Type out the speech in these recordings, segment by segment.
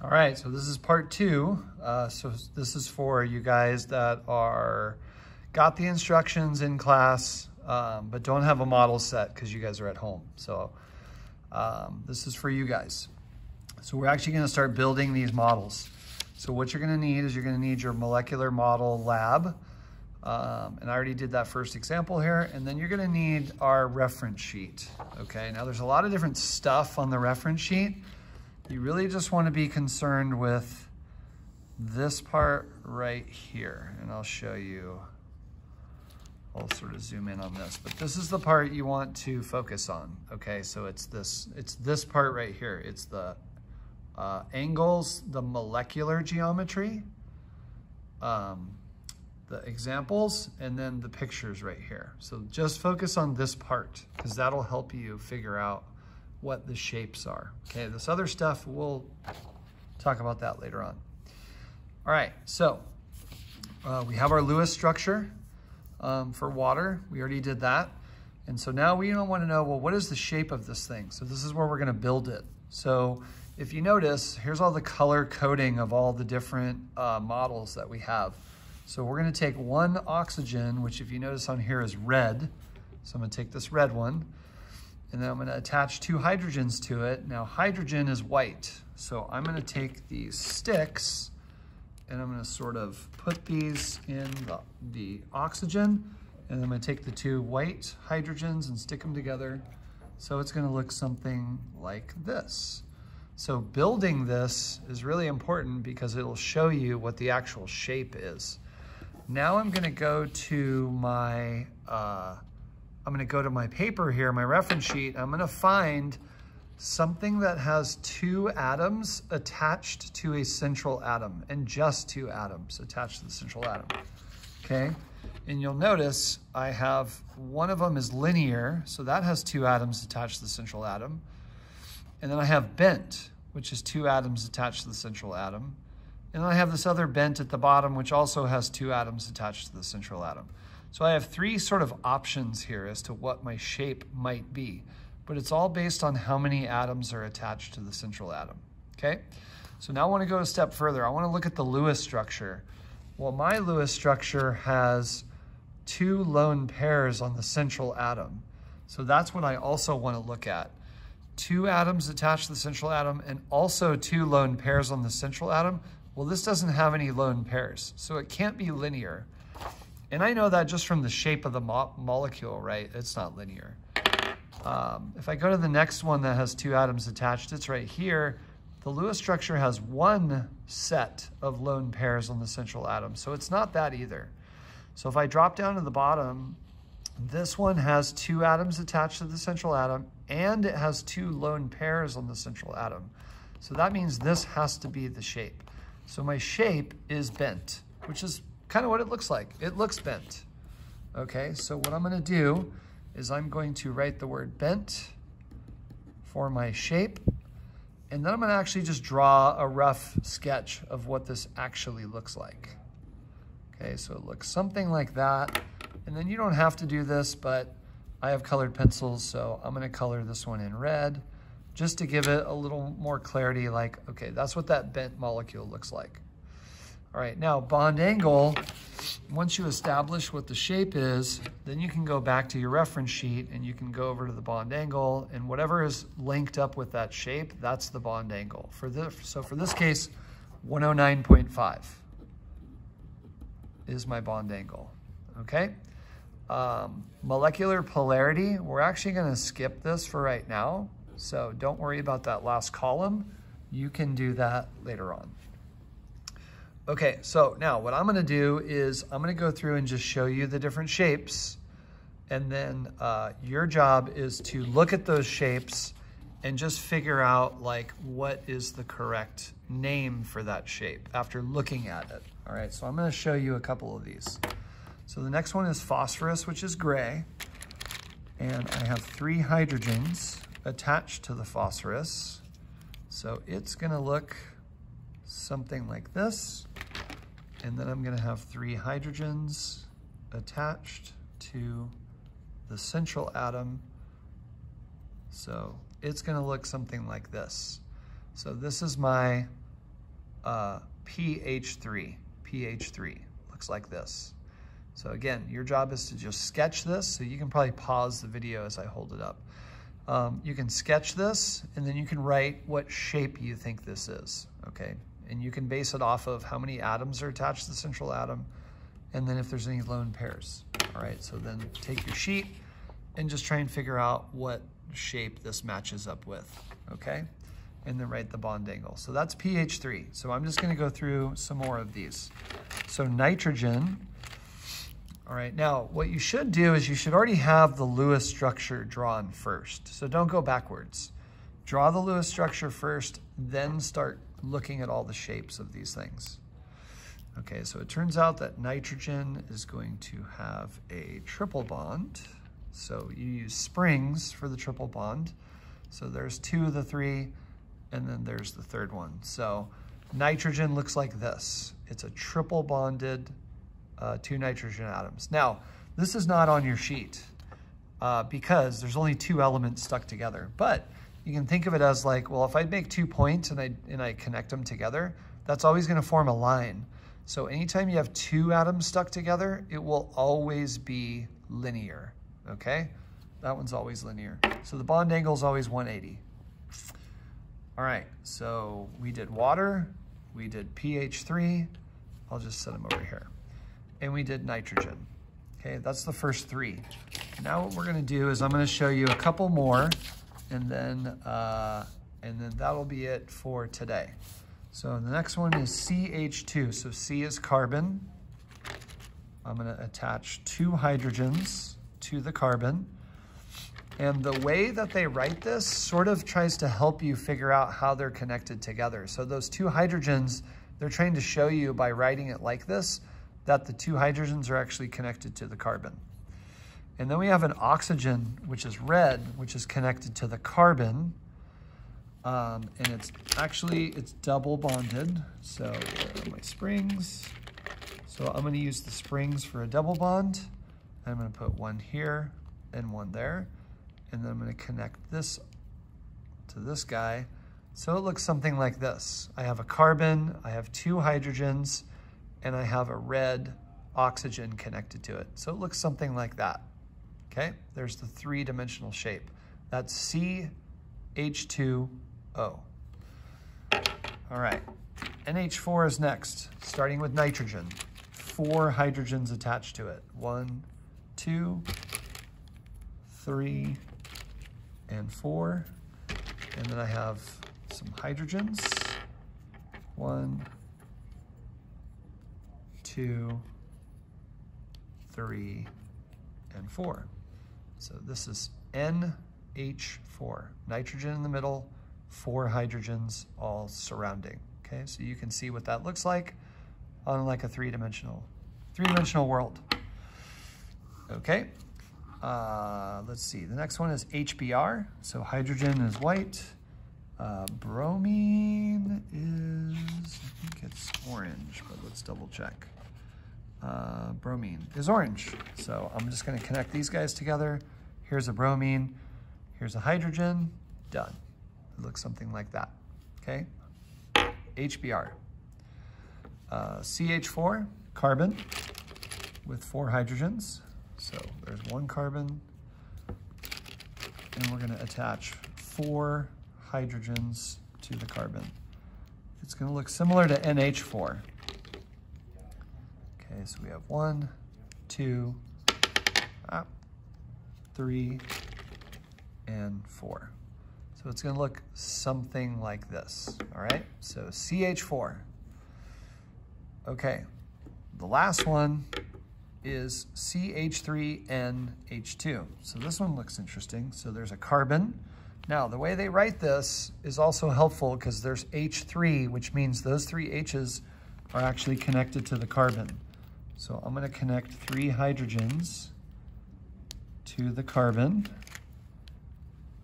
All right, so this is part two. Uh, so this is for you guys that are got the instructions in class, um, but don't have a model set because you guys are at home. So um, this is for you guys. So we're actually gonna start building these models. So what you're gonna need is you're gonna need your molecular model lab. Um, and I already did that first example here. And then you're gonna need our reference sheet. Okay, now there's a lot of different stuff on the reference sheet. You really just want to be concerned with this part right here. And I'll show you, I'll sort of zoom in on this, but this is the part you want to focus on. Okay, so it's this, it's this part right here. It's the uh, angles, the molecular geometry, um, the examples, and then the pictures right here. So just focus on this part because that'll help you figure out what the shapes are. Okay, this other stuff, we'll talk about that later on. All right, so uh, we have our Lewis structure um, for water. We already did that. And so now we want to know, well, what is the shape of this thing? So this is where we're going to build it. So if you notice, here's all the color coding of all the different uh, models that we have. So we're going to take one oxygen, which if you notice on here is red. So I'm going to take this red one and then I'm gonna attach two hydrogens to it. Now hydrogen is white, so I'm gonna take these sticks and I'm gonna sort of put these in the, the oxygen and I'm gonna take the two white hydrogens and stick them together. So it's gonna look something like this. So building this is really important because it'll show you what the actual shape is. Now I'm gonna go to my uh, I'm gonna go to my paper here, my reference sheet. I'm gonna find something that has two atoms attached to a central atom and just two atoms attached to the central atom, okay? And you'll notice I have, one of them is linear, so that has two atoms attached to the central atom. And then I have bent, which is two atoms attached to the central atom. And then I have this other bent at the bottom, which also has two atoms attached to the central atom. So I have three sort of options here as to what my shape might be, but it's all based on how many atoms are attached to the central atom, okay? So now I wanna go a step further. I wanna look at the Lewis structure. Well, my Lewis structure has two lone pairs on the central atom. So that's what I also wanna look at. Two atoms attached to the central atom and also two lone pairs on the central atom. Well, this doesn't have any lone pairs, so it can't be linear. And I know that just from the shape of the mo molecule, right? It's not linear. Um, if I go to the next one that has two atoms attached, it's right here. The Lewis structure has one set of lone pairs on the central atom, so it's not that either. So if I drop down to the bottom, this one has two atoms attached to the central atom, and it has two lone pairs on the central atom. So that means this has to be the shape. So my shape is bent, which is kind of what it looks like. It looks bent. Okay, so what I'm gonna do is I'm going to write the word bent for my shape, and then I'm gonna actually just draw a rough sketch of what this actually looks like. Okay, so it looks something like that. And then you don't have to do this, but I have colored pencils, so I'm gonna color this one in red just to give it a little more clarity like, okay, that's what that bent molecule looks like. All right, now bond angle, once you establish what the shape is, then you can go back to your reference sheet and you can go over to the bond angle and whatever is linked up with that shape, that's the bond angle. For this, so for this case, 109.5 is my bond angle, okay? Um, molecular polarity, we're actually gonna skip this for right now. So don't worry about that last column. You can do that later on. Okay, so now what I'm gonna do is I'm gonna go through and just show you the different shapes and then uh, your job is to look at those shapes and just figure out like what is the correct name for that shape after looking at it. All right, so I'm gonna show you a couple of these. So the next one is phosphorus, which is gray. And I have three hydrogens attached to the phosphorus. So it's gonna look something like this. And then I'm gonna have three hydrogens attached to the central atom. So it's gonna look something like this. So this is my uh, PH3, PH3, looks like this. So again, your job is to just sketch this, so you can probably pause the video as I hold it up. Um, you can sketch this, and then you can write what shape you think this is, okay? And you can base it off of how many atoms are attached to the central atom, and then if there's any lone pairs, all right? So then take your sheet and just try and figure out what shape this matches up with, okay? And then write the bond angle. So that's PH3. So I'm just gonna go through some more of these. So nitrogen, all right, now what you should do is you should already have the Lewis structure drawn first. So don't go backwards. Draw the Lewis structure first, then start looking at all the shapes of these things. Okay, so it turns out that nitrogen is going to have a triple bond. So you use springs for the triple bond. So there's two of the three, and then there's the third one. So nitrogen looks like this. It's a triple bonded uh, two nitrogen atoms. Now, this is not on your sheet uh, because there's only two elements stuck together. But you can think of it as like, well, if I make two points and I, and I connect them together, that's always gonna form a line. So anytime you have two atoms stuck together, it will always be linear, okay? That one's always linear. So the bond angle is always 180. All right, so we did water, we did PH 3. I'll just set them over here and we did nitrogen. Okay, that's the first three. Now what we're gonna do is I'm gonna show you a couple more and then, uh, and then that'll be it for today. So the next one is CH2. So C is carbon. I'm gonna attach two hydrogens to the carbon. And the way that they write this sort of tries to help you figure out how they're connected together. So those two hydrogens, they're trying to show you by writing it like this, that the two hydrogens are actually connected to the carbon. And then we have an oxygen, which is red, which is connected to the carbon. Um, and it's actually, it's double bonded. So my springs. So I'm gonna use the springs for a double bond. I'm gonna put one here and one there. And then I'm gonna connect this to this guy. So it looks something like this. I have a carbon, I have two hydrogens, and I have a red oxygen connected to it. So it looks something like that, okay? There's the three-dimensional shape. That's CH2O. All right, NH4 is next, starting with nitrogen. Four hydrogens attached to it. One, two, three, and four. And then I have some hydrogens. One, two, three, and four. So this is NH4, nitrogen in the middle, four hydrogens all surrounding. Okay, so you can see what that looks like on like a three-dimensional, three-dimensional world. Okay, uh, let's see. The next one is HBr. So hydrogen is white. Uh, bromine is, I think it's orange, but let's double check uh, bromine is orange. So I'm just gonna connect these guys together. Here's a bromine, here's a hydrogen, done. It looks something like that, okay? HBr. Uh, CH4, carbon with four hydrogens. So there's one carbon, and we're gonna attach four hydrogens to the carbon. It's gonna look similar to NH4. Okay, so we have one, two, ah, three, and four. So it's gonna look something like this, all right? So CH4. Okay, the last one is CH3NH2. So this one looks interesting. So there's a carbon. Now, the way they write this is also helpful because there's H3, which means those three H's are actually connected to the carbon. So I'm gonna connect three hydrogens to the carbon.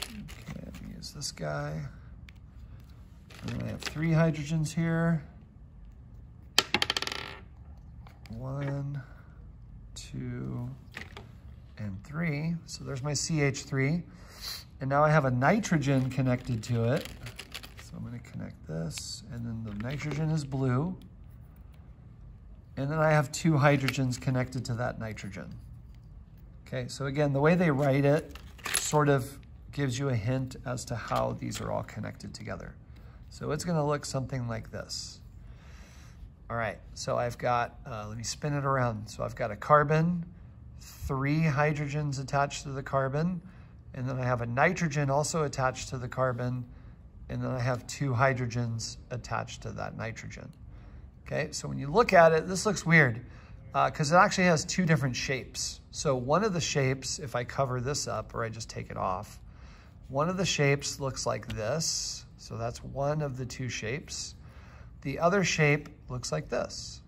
Okay, let me use this guy. And I have three hydrogens here. One, two, and three. So there's my CH3. And now I have a nitrogen connected to it. So I'm gonna connect this, and then the nitrogen is blue. And then I have two hydrogens connected to that nitrogen. Okay, so again, the way they write it sort of gives you a hint as to how these are all connected together. So it's gonna look something like this. All right, so I've got, uh, let me spin it around. So I've got a carbon, three hydrogens attached to the carbon, and then I have a nitrogen also attached to the carbon, and then I have two hydrogens attached to that nitrogen. Okay, so when you look at it, this looks weird because uh, it actually has two different shapes. So one of the shapes, if I cover this up or I just take it off, one of the shapes looks like this. So that's one of the two shapes. The other shape looks like this.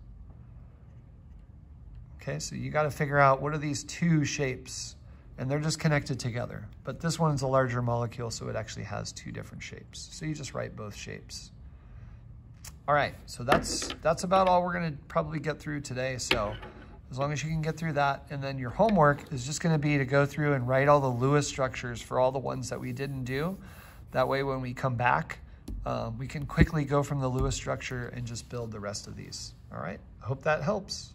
Okay, so you gotta figure out what are these two shapes and they're just connected together. But this one's a larger molecule, so it actually has two different shapes. So you just write both shapes. All right, so that's, that's about all we're gonna probably get through today. So as long as you can get through that, and then your homework is just gonna be to go through and write all the Lewis structures for all the ones that we didn't do. That way when we come back, um, we can quickly go from the Lewis structure and just build the rest of these. All right, I hope that helps.